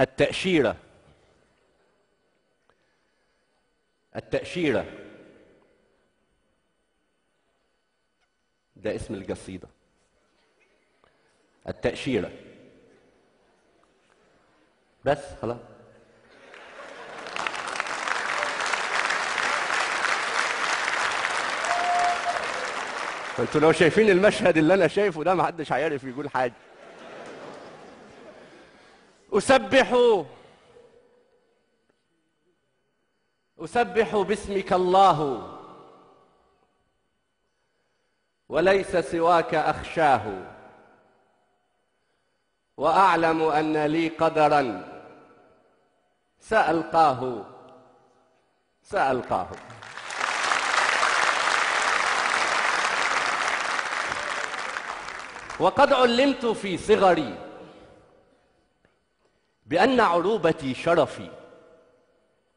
التأشيرة. التأشيرة. ده اسم القصيدة. التأشيرة. بس خلاص. أنتوا لو شايفين المشهد اللي أنا شايفه ده ما حدش هيعرف يقول حاجة. أسبح. أسبح باسمك الله. وليس سواك أخشاه. وأعلم أن لي قدرا. سألقاه. سألقاه. وقد علمت في صغري بأن عروبتي شرفي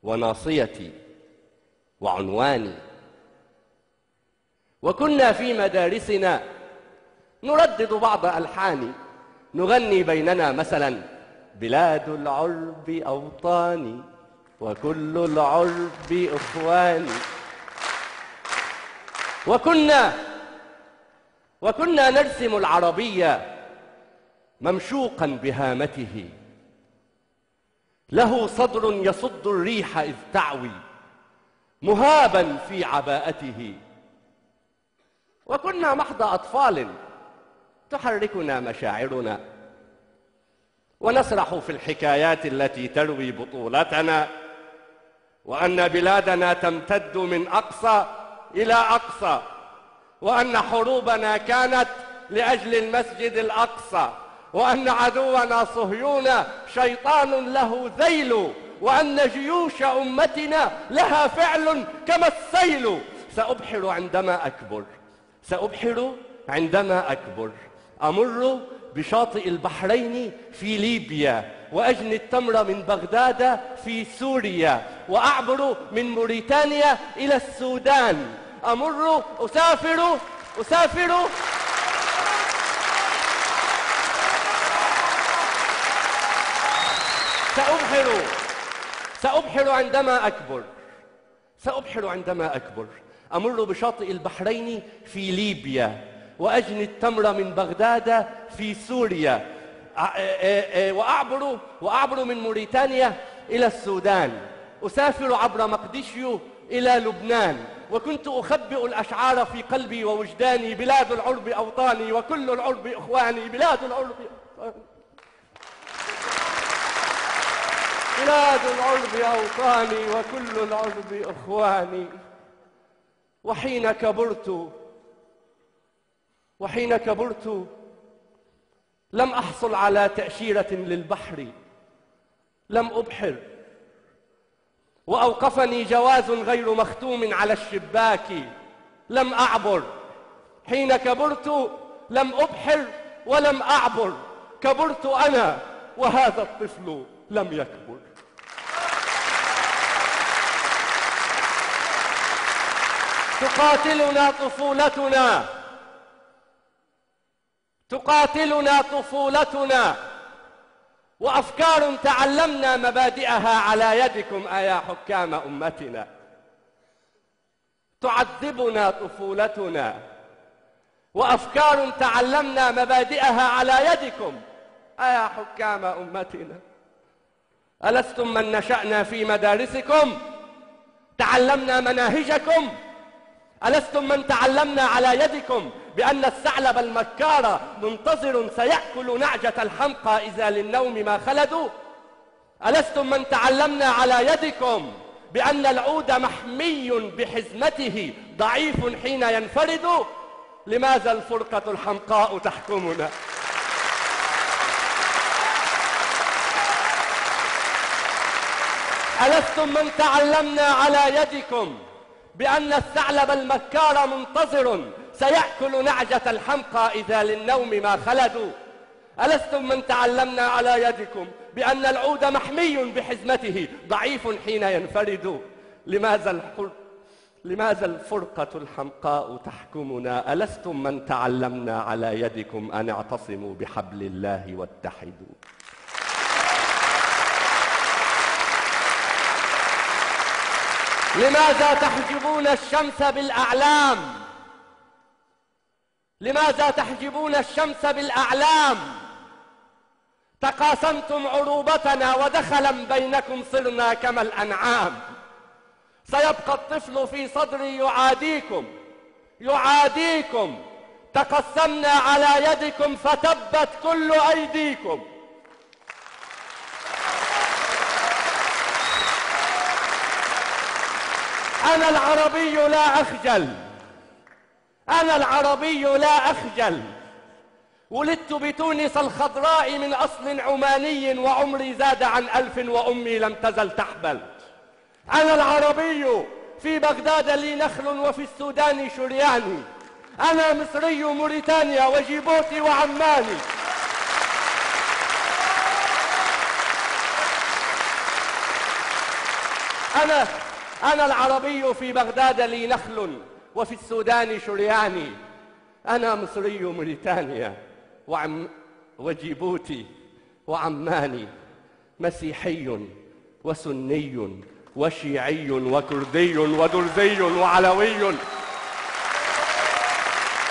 وناصيتي وعنواني. وكنا في مدارسنا نردد بعض الحاني نغني بيننا مثلا بلاد العرب أوطاني وكل العرب إخواني. وكنا وكنا نرسم العربية ممشوقا بهامته. له صدر يصد الريح إذ تعوي مهابا في عباءته. وكنا محض أطفال تحركنا مشاعرنا ونسرح في الحكايات التي تروي بطولتنا وأن بلادنا تمتد من أقصى إلى أقصى وأن حروبنا كانت لأجل المسجد الأقصى. وأن عدونا صهيون شيطان له ذيل وأن جيوش أمتنا لها فعل كما السيل. سأبحر عندما أكبر. سأبحر عندما أكبر. أمر بشاطئ البحرين في ليبيا وأجني التمر من بغداد في سوريا وأعبر من موريتانيا إلى السودان. أمر أسافر أسافر سأبحر. سأبحر عندما أكبر. سأبحر عندما أكبر. أمر بشاطئ البحرين في ليبيا وأجني التمر من بغداد في سوريا. وأعبر وأعبر من موريتانيا إلى السودان. أسافر عبر مقديشيو إلى لبنان. وكنت أخبئ الأشعار في قلبي ووجداني بلاد العرب أوطاني وكل العرب إخواني بلاد العرب أوطاني. بلاد العرب أوطاني وكل العرب إخواني. وحين كبرت وحين كبرت لم أحصل على تأشيرة للبحر لم أبحر. وأوقفني جواز غير مختوم على الشباك لم أعبر. حين كبرت لم أبحر ولم أعبر. كبرت أنا وهذا الطفل لم يكبر. تقاتلنا طفولتنا. تقاتلنا طفولتنا. وأفكار تعلمنا مبادئها على يدكم أيا حكام أمتنا. تعذبنا طفولتنا. وأفكار تعلمنا مبادئها على يدكم أيا حكام أمتنا. ألستم من نشأنا في مدارسكم؟ تعلمنا مناهجكم؟ ألستم من تعلمنا على يدكم بأن الثعلب المكار منتظر سيأكل نعجة الحمقى إذا للنوم ما خلدوا؟ ألستم من تعلمنا على يدكم بأن العود محمي بحزمته ضعيف حين ينفرد؟ لماذا الفرقة الحمقاء تحكمنا؟ ألستم من تعلمنا على يدكم بأن الثعلب المكار منتظر سيأكل نعجة الحمقى إذا للنوم ما خلدوا. ألستم من تعلمنا على يدكم بأن العود محمي بحزمته ضعيف حين ينفرد. لماذا الحر لماذا الفرقة الحمقاء تحكمنا؟ ألستم من تعلمنا على يدكم أن اعتصموا بحبل الله واتحدوا. لماذا تحجبون الشمس بالأعلام؟ لماذا تحجبون الشمس بالأعلام؟ تقاسمتم عروبتنا ودخلا بينكم صرنا كما الأنعام. سيبقى الطفل في صدري يعاديكم يعاديكم. تقسمنا على يدكم فتبت كل أيديكم. أنا العربي لا أخجل. أنا العربي لا أخجل. ولدت بتونس الخضراء من أصل عماني وعمري زاد عن ألف وأمي لم تزل تحبل. أنا العربي في بغداد لي نخل وفي السودان شرياني أنا مصري موريتانيا وجيبوتي وعماني. أنا أنا العربي في بغداد لي نخل وفي السودان شرياني أنا مصري موريتانيا وعم وجيبوتي وعماني مسيحي وسني وشيعي وكردي ودرزي وعلوي.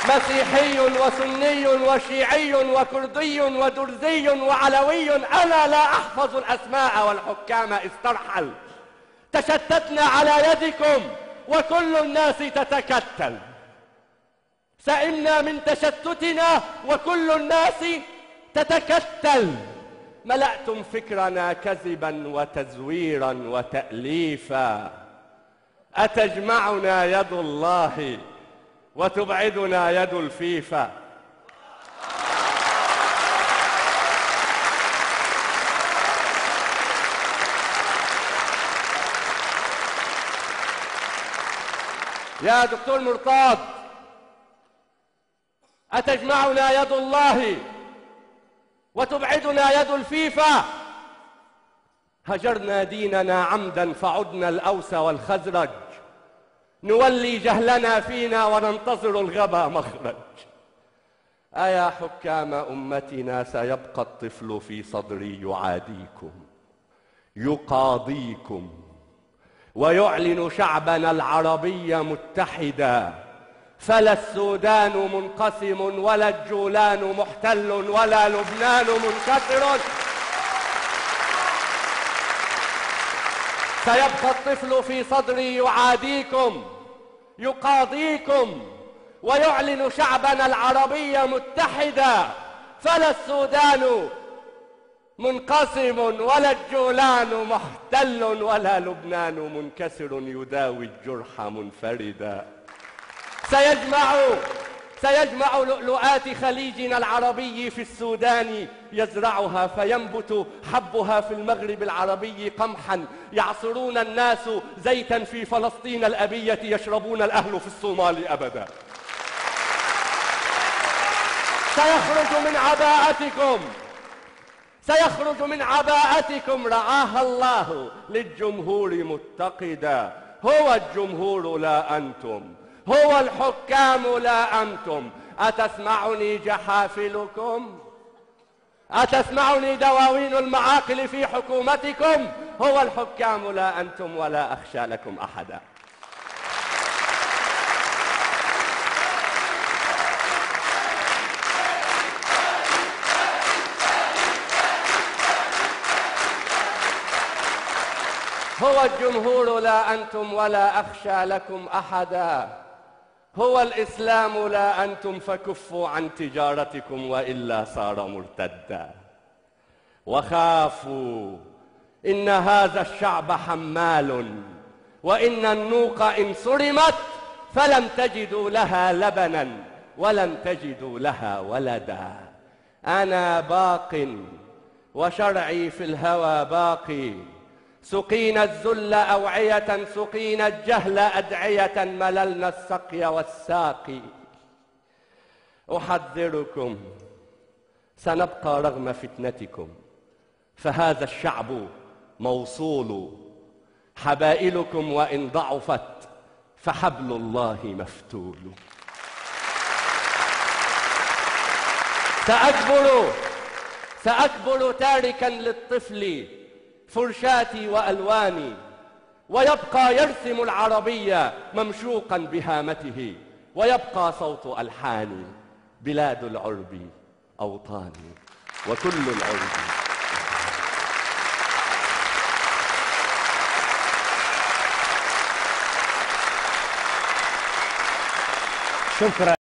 مسيحي وسني وشيعي وكردي ودرزي وعلوي. أنا لا أحفظ الأسماء والحكام استرحل. تشتتنا على يدكم وكل الناس تتكتل. سئمنا من تشتتنا وكل الناس تتكتل. ملأتم فكرنا كذبا وتزويرا وتأليفا. أتجمعنا يد الله وتبعدنا يد الفيفا. يا دكتور مرتاض أتجمعنا يد الله وتبعدنا يد الفيفا؟ هجرنا ديننا عمدا فعدنا الأوس والخزرج. نولي جهلنا فينا وننتظر الغبا مخرج. أيا حكام أمتنا سيبقى الطفل في صدري يعاديكم يقاضيكم. ويعلن شعبنا العربي متحدا فلا السودان منقسم ولا الجولان محتل ولا لبنان منكسر. سيبقى الطفل في صدري يعاديكم يقاضيكم ويعلن شعبنا العربي متحدا فلا السودان منقسم ولا الجولان محتل ولا لبنان منكسر يداوي الجرح منفردا. سيجمع سيجمع لؤلؤات خليجنا العربي في السودان. يزرعها فينبت حبها في المغرب العربي قمحا. يعصرون الناس زيتا في فلسطين الأبية يشربون الأهل في الصومال أبدا. سيخرج من عباءتكم. سيخرج من عباءتكم رعاها الله للجمهور متقدا. هو الجمهور لا أنتم هو الحكام لا أنتم. أتسمعني جحافلكم؟ أتسمعني دواوين المعاقل في حكومتكم؟ هو الحكام لا أنتم ولا أخشى لكم أحدا. هو الجمهور لا أنتم ولا أخشى لكم أحدا. هو الإسلام لا أنتم فكفوا عن تجارتكم وإلا صار مرتدا. وخافوا إن هذا الشعب حمال وإن النوق إن صرمت فلم تجدوا لها لبنا ولن تجدوا لها ولدا. أنا باق وشرعي في الهوى باقي. سقينا الذل أوعية سقينا الجهل أدعية مللنا السقي والساقي. أحذركم سنبقى رغم فتنتكم. فهذا الشعب موصول حبائلكم وإن ضعفت فحبل الله مفتول. سأكبر سأكبر تاركا للطفل. فرشاتي وألواني ويبقى يرسم العربية ممشوقا بهامته ويبقى صوت ألحاني بلاد العرب أوطاني وكل العرب. شكرا.